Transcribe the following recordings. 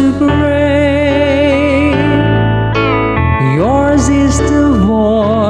to pray. Yours is the voice.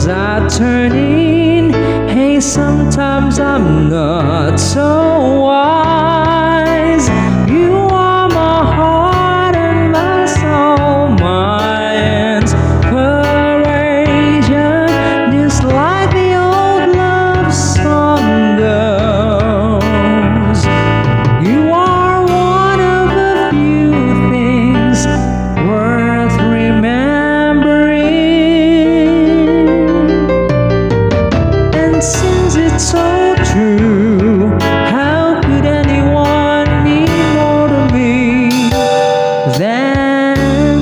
wheels are turning. Hey, sometimes I'm not so wise. it's so true. How could anyone mean more to me than?